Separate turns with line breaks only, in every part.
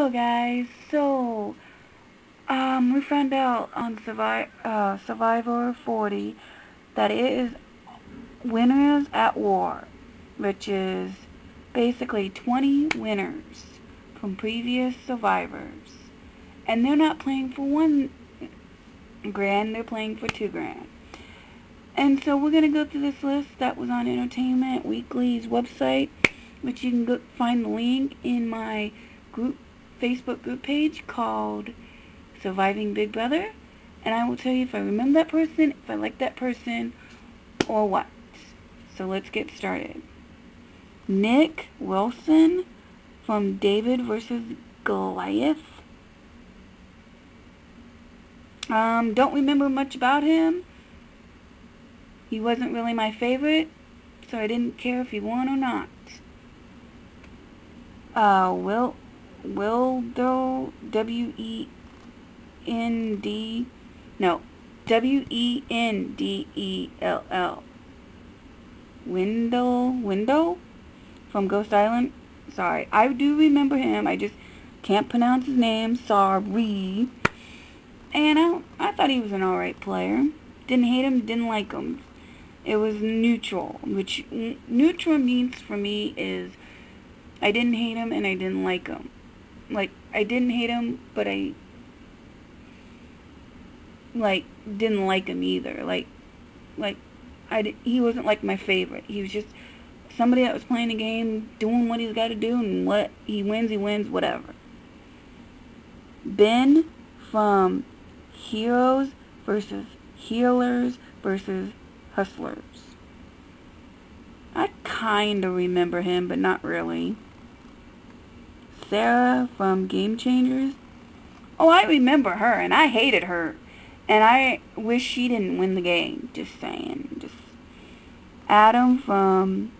Hello guys, so um, we found out on Survi uh, Survivor 40 that it is Winners at War, which is basically 20 winners from previous survivors. And they're not playing for one grand, they're playing for two grand. And so we're going to go through this list that was on Entertainment Weekly's website, which you can go find the link in my group Facebook group page called Surviving Big Brother. And I will tell you if I remember that person, if I like that person, or what. So let's get started. Nick Wilson from David versus Goliath. Um, don't remember much about him. He wasn't really my favorite, so I didn't care if he won or not. Uh, Will Wildo, W-E-N-D, no, W-E-N-D-E-L-L. Wendell, Window from Ghost Island. Sorry, I do remember him. I just can't pronounce his name. Sorry. And I, I thought he was an alright player. Didn't hate him, didn't like him. It was neutral, which neutral means for me is I didn't hate him and I didn't like him like I didn't hate him, but I like didn't like him either. Like like I he wasn't like my favorite. He was just somebody that was playing a game, doing what he's got to do, and what he wins, he wins, whatever. Ben from Heroes versus Healers versus Hustlers. I kind of remember him, but not really. Sarah from Game Changers. Oh, I remember her, and I hated her. And I wish she didn't win the game. Just saying. Just Adam from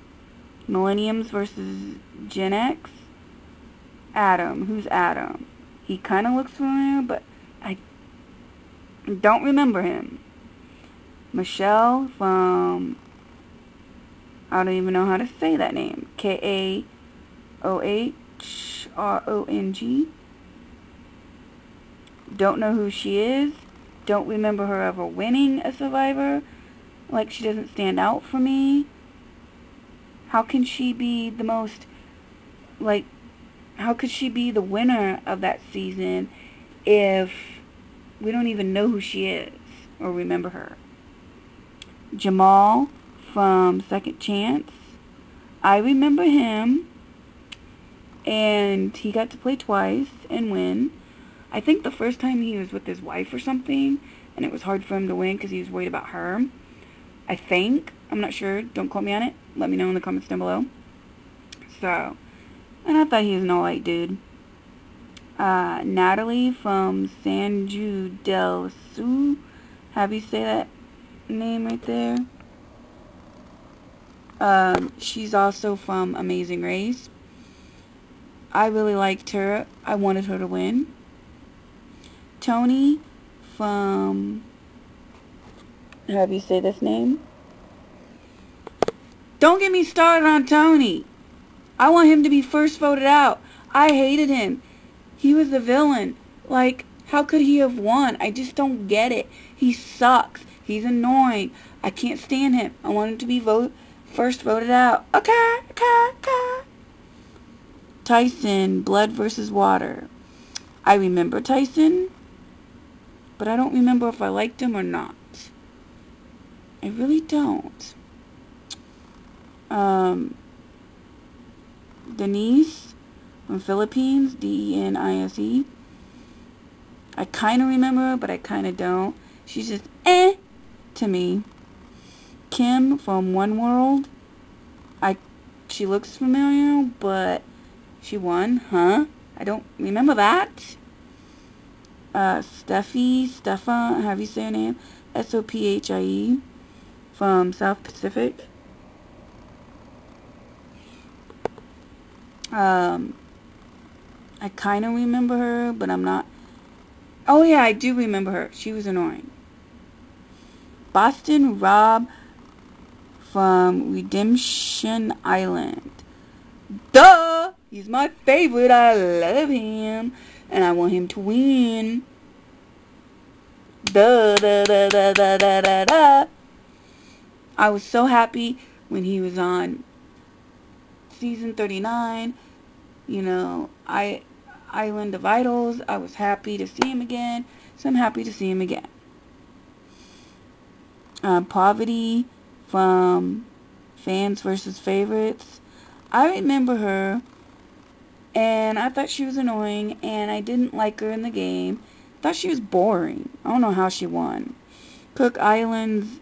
Millenniums versus Gen X. Adam. Who's Adam? He kind of looks familiar, but I don't remember him. Michelle from... I don't even know how to say that name. K-A-O-H R-O-N-G. Don't know who she is. Don't remember her ever winning a Survivor. Like, she doesn't stand out for me. How can she be the most, like, how could she be the winner of that season if we don't even know who she is or remember her? Jamal from Second Chance. I remember him and he got to play twice and win. I think the first time he was with his wife or something, and it was hard for him to win because he was worried about her. I think. I'm not sure. Don't quote me on it. Let me know in the comments down below. So, and I thought he was an alright dude. Uh, Natalie from Sanju del Sul. Have you say that name right there? Um, she's also from Amazing Race. I really liked her. I wanted her to win. Tony from, how do you say this name? Don't get me started on Tony. I want him to be first voted out. I hated him. He was the villain. Like, how could he have won? I just don't get it. He sucks. He's annoying. I can't stand him. I want him to be vote first voted out. Okay, okay, okay. Tyson, Blood versus Water. I remember Tyson, but I don't remember if I liked him or not. I really don't. Um, Denise from Philippines, D-E-N-I-S-E. -E. I kind of remember her, but I kind of don't. She's just eh to me. Kim from One World. I she looks familiar, but she won, huh? I don't remember that. Uh, Steffi, Stefan, how do you say her name? S-O-P-H-I-E from South Pacific. Um, I kind of remember her, but I'm not. Oh yeah, I do remember her. She was annoying. Boston Rob from Redemption Island. Duh! He's my favorite. I love him. And I want him to win. Da da da da da da da da. I was so happy when he was on season 39. You know, I Island of Idols. I was happy to see him again. So I'm happy to see him again. Uh, Parvati from Fans versus Favorites. I remember her and I thought she was annoying and I didn't like her in the game. Thought she was boring. I don't know how she won. Cook Islands,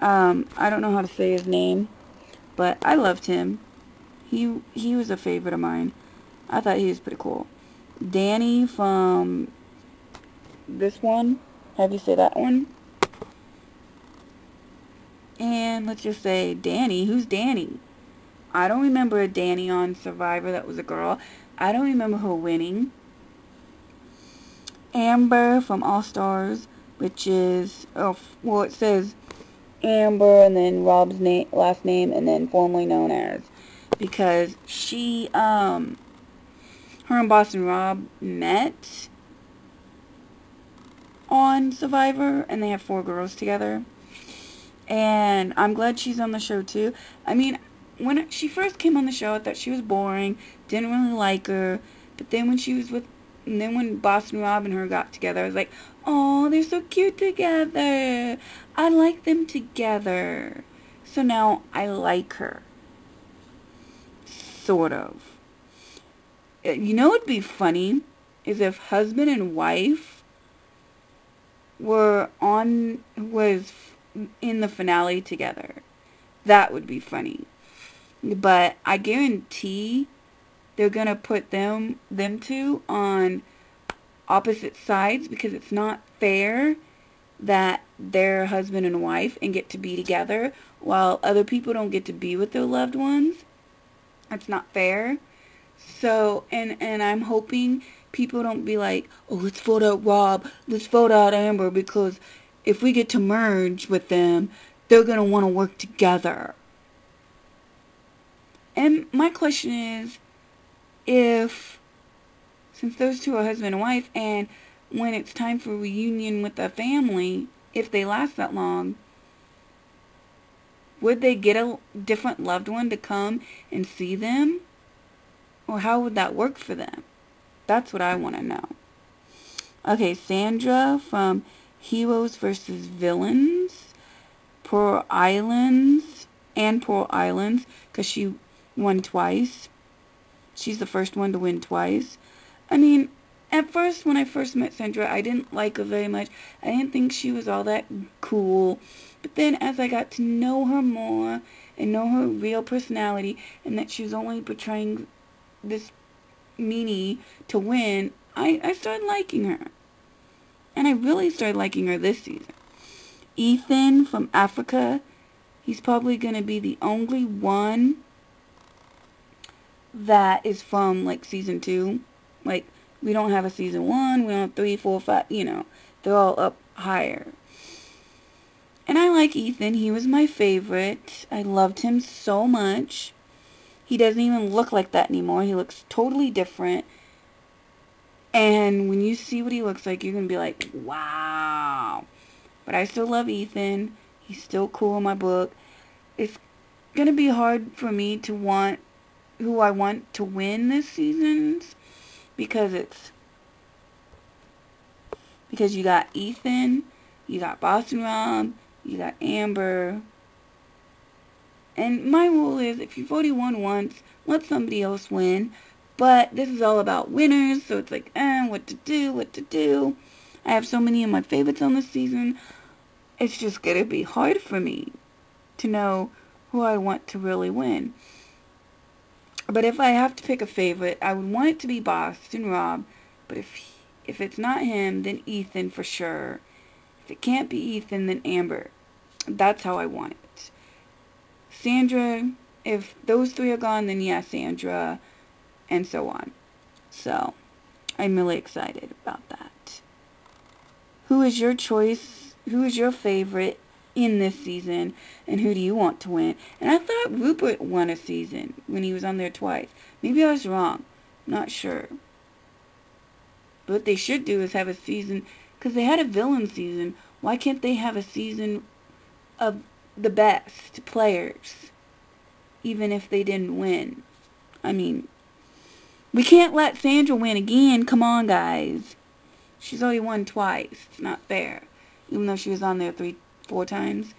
um, I don't know how to say his name, but I loved him. He he was a favorite of mine. I thought he was pretty cool. Danny from this one. Have you say that one? And let's just say Danny. Who's Danny? I don't remember a Danny on Survivor that was a girl. I don't remember her winning. Amber from All Stars, which is, oh, well, it says Amber and then Rob's name, last name, and then formerly known as. Because she, um, her and Boston Rob met on Survivor, and they have four girls together. And I'm glad she's on the show too. I mean, when she first came on the show, I thought she was boring, didn't really like her. But then when she was with, and then when Boston Rob and her got together, I was like, oh, they're so cute together. I like them together. So now I like her. Sort of. Uh, you know what'd be funny? Is if husband and wife were on, was in the finale together. That would be funny. But I guarantee they're going to put them them two on opposite sides because it's not fair that they're husband and wife and get to be together while other people don't get to be with their loved ones. That's not fair. So, and and I'm hoping people don't be like, "Oh, let's vote out Rob, let's vote out Amber because if we get to merge with them, they're going to want to work together." And my question is, if, since those two are husband and wife, and when it's time for reunion with the family, if they last that long, would they get a different loved one to come and see them? Or how would that work for them? That's what I want to know. Okay, Sandra from Heroes versus Villains, Pearl Islands, and Pearl Islands, because she won twice. She's the first one to win twice. I mean, at first, when I first met Sandra, I didn't like her very much. I didn't think she was all that cool. But then as I got to know her more and know her real personality and that she was only portraying this meanie to win, I, I started liking her. And I really started liking her this season. Ethan from Africa, he's probably going to be the only one that is from like season two. Like we don't have a season one, we don't have three, four, five, you know, they're all up higher. And I like Ethan. He was my favorite. I loved him so much. He doesn't even look like that anymore. He looks totally different. And when you see what he looks like, you're going to be like, wow. But I still love Ethan. He's still cool in my book. It's going to be hard for me to want who I want to win this season because it's because you got Ethan, you got Boston Rob, you got Amber. And my rule is if you've already won once, let somebody else win. But this is all about winners, so it's like, eh, what to do, what to do. I have so many of my favorites on this season. It's just going to be hard for me to know who I want to really win. But if I have to pick a favorite, I would want it to be Boston Rob. But if if it's not him, then Ethan for sure. If it can't be Ethan, then Amber. That's how I want it. Sandra, if those three are gone, then yeah, Sandra, and so on. So, I'm really excited about that. Who is your choice? Who is your favorite in this season, and who do you want to win? And I thought Rupert won a season when he was on there twice. Maybe I was wrong. Not sure. But what they should do is have a season, because they had a villain season. Why can't they have a season of the best players, even if they didn't win? I mean, we can't let Sandra win again. Come on, guys. She's already won twice. It's not fair. Even though she was on there three, four times.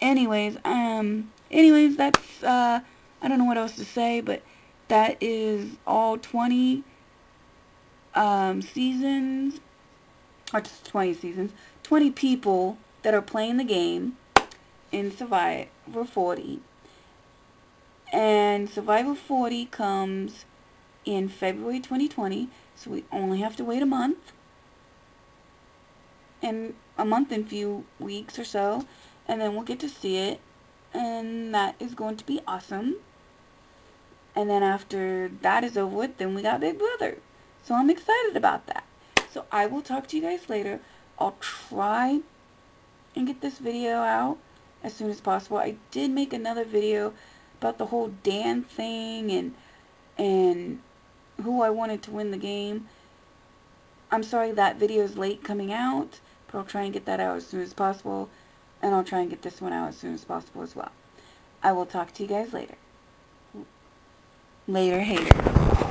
Anyways, um, anyways, that's, uh, I don't know what else to say, but that is all 20, um, seasons, or 20 seasons, 20 people that are playing the game in Survivor 40. And Survivor 40 comes in February 2020, so we only have to wait a month. And a month and few weeks or so, and then we'll get to see it, and that is going to be awesome. And then after that is over with, then we got Big Brother. So I'm excited about that. So I will talk to you guys later. I'll try and get this video out as soon as possible. I did make another video about the whole Dan thing and and who I wanted to win the game. I'm sorry that video is late coming out, but I'll try and get that out as soon as possible. And I'll try and get this one out as soon as possible as well. I will talk to you guys later. Later, hater.